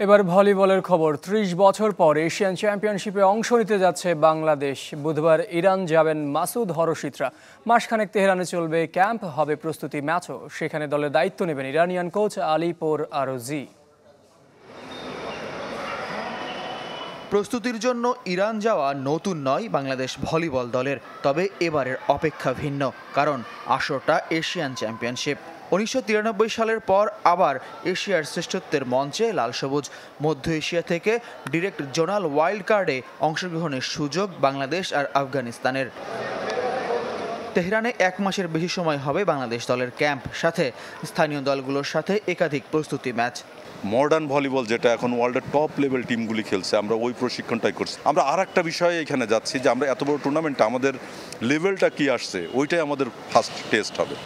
এবার ভলিবলের খবর। ত্রিশ বছর পর এশিয়ান চ্যাম্পিয়নশিপে অংশ নিতে যাচ্ছে বাংলাদেশ। বুধবার ইরান যাবেন মাসুদ হরশিত্রা মাসখানেক তেহরানে চলবে ক্যাম্প, হবে প্রস্তুতি ম্যাচও। সেখানে দলের দায়িত্ব নেবেন ইরানিয়ান কোচ আলিপোর আরোজি। প্রস্তুতির জন্য ইরান যাওয়া নতুন নয় বাংলাদেশ ভলিবল দলের, তবে এবারের অপেক্ষা ভিন্ন, কারণ আসরটা এশিয়ান চ্যাম্পিয়নশিপ। উনিশশো তিরানব্বই সালের পর আবার এশিয়ার শ্রেষ্ঠত্বের মঞ্চে লাল সবুজ মধ্য এশিয়া থেকে ডিরেক্ট জোনাল ওয়াইল্ড কার্ডে অংশগ্রহণের সুযোগ বাংলাদেশ আর আফগানিস্তানের। তেহরানে এক মাসের বেশি সময় হবে বাংলাদেশ দলের ক্যাম্প, সাথে স্থানীয় দলগুলোর সাথে একাধিক প্রস্তুতি ম্যাচ। মডার্ন ভলিবল যেটা এখন ওয়ার্ল্ডের টপ লেভেল টিমগুলি খেলছে, আমরা ওই প্রশিক্ষণটাই করছি। আমরা আর একটা বিষয়ে এখানে যাচ্ছি যে আমরা এত বড় টুর্নামেন্টে আমাদের লেভেলটা কি আসছে, ওইটাই আমাদের ফার্স্ট টেস্ট হবে।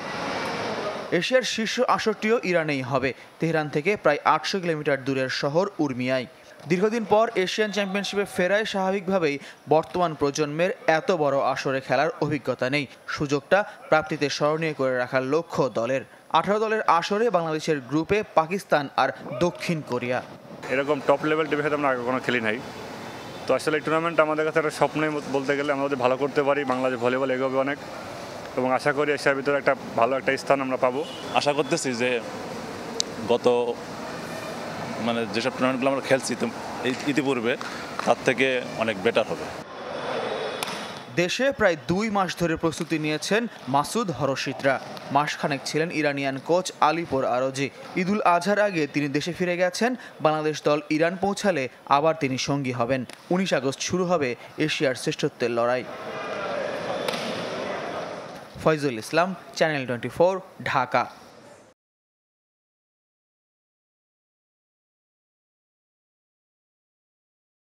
এশিয়ার শীর্ষ আসরটিও ইরানেই হবে। তেহরান থেকে প্রায় আটশো কিলোমিটার দূরের শহর উর্মিয়ায়। দীর্ঘদিন পর এশিয়ান চ্যাম্পিয়নশিপে ফেরায় স্বাভাবিকভাবেই বর্তমান প্রজন্মের এত বড় আসরে খেলার অভিজ্ঞতা নেই। সুযোগটা প্রাপ্তিতে স্মরণীয় করে রাখার লক্ষ্য দলের। আঠারো দলের আসরে বাংলাদেশের গ্রুপে পাকিস্তান আর দক্ষিণ কোরিয়া। এরকম টপ লেভেল টিমের আমরা আগে কোনো খেলি নাই। তো আসলে টুর্নামেন্ট আমাদের কাছে একটা স্বপ্নই বলতে গেলে আমরা যদি ভালো করতে পারি, বাংলাদেশ ভলিবল এগোবে অনেক। এবং আশা করি এশিয়ার ভিতরে একটা ভালো একটা স্থান আমরা পাবো। আশা করতেছি যে গত মানে যেসব টুর্নামেন্টগুলো আমরা খেলছি তো ইতিপূর্বে তার থেকে অনেক বেটার হবে। দেশে প্রায় দুই মাস ধরে প্রস্তুতি নিয়েছেন মাসুদ হরশিতরা মাসখানেক ছিলেন ইরানিয়ান কোচ আলিপুর আরজি। ঈদুল আজহার আগে তিনি দেশে ফিরে গেছেন বাংলাদেশ দল ইরান পৌঁছালে আবার তিনি সঙ্গী হবেন। উনিশ আগস্ট শুরু হবে এশিয়ার শ্রেষ্ঠত্বের লড়াই। Faizul Islam channel twenty Dhaka